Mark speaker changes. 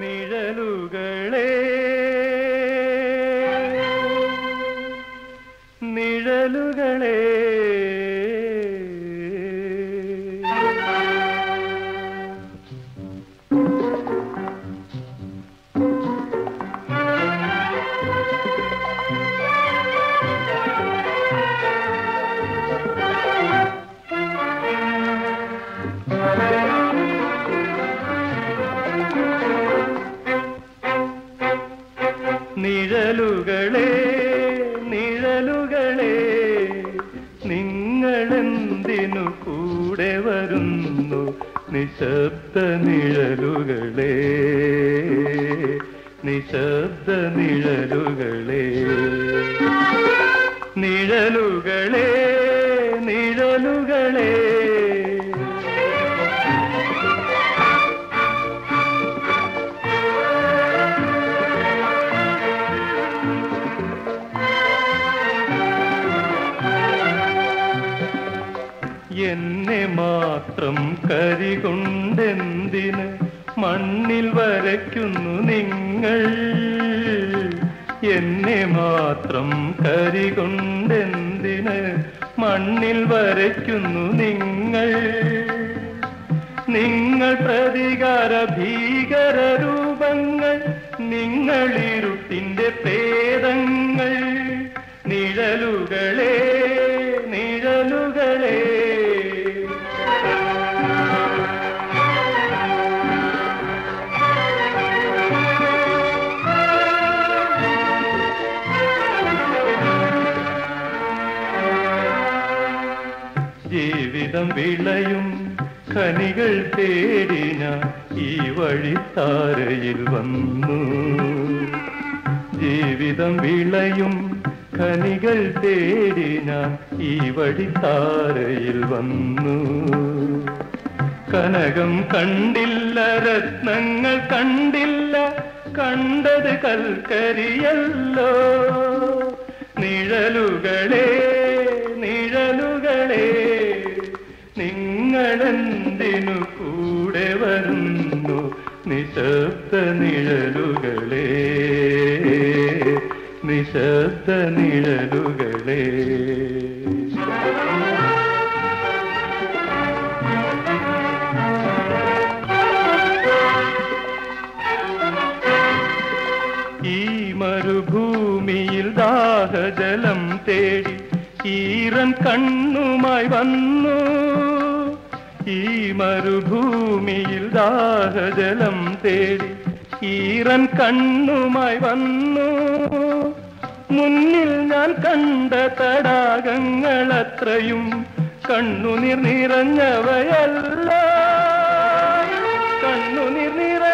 Speaker 1: നിഴലുകളെ നിങ്ങളെന്തിനു കൂടെ വരുന്നു നിശബ്ദ നിഴലുകളെ. നിശബ്ദ നിഴലുകളെ. നിഴലുകളെ നിഴലുകളെ. എന്നെ മാത്രം കരികൊണ്ടെന്തിന് മണ്ണിൽ വരയ്ക്കുന്നു നിങ്ങൾ? എന്നെ മാത്രം കരികൊണ്ടെന്തിന് മണ്ണിൽ വരയ്ക്കുന്നു നിങ്ങൾ? നിങ്ങൾ പ്രതികാര ഭീകര രൂപങ്ങൾ നിങ്ങൾ ഇരുട്ടിന്റെ ജീവിതം വിളയും. ഖനികൾ തേടിന ഈ വഴിത്താരയിൽ വന്നു. ജീവിതം വിളയും. ഖനികൾ തേടിന ഈ വഴിത്താരയിൽ വന്നു. കനകം കണ്ടില്ല രത്നങ്ങൾ കണ്ടില്ല കണ്ടത് കൽക്കരിയല്ലോ. നിഴലുകളേ നിഴലുകളെ നിങ്ങളെന്തിനു കൂടെ വരുന്നു നിശബ്ദ നിഴലുകളെ. നിശബ്ദ നിഴലുകളെ. ഈ മരുഭൂമിയിൽ ദാഹജലം തേടി ഈറൻ കണ്ണുമായി വന്നു. ഈ മരുഭൂമിയിൽ ദാഹജലം തേടി ഈറൻ കണ്ണുമായി വന്നു. മുന്നിൽ ഞാൻ കണ്ട തടാകങ്ങൾ അത്രയും കണ്ണുനീർ നിറഞ്ഞവയല്ല. കണ്ണുനീർ നിറ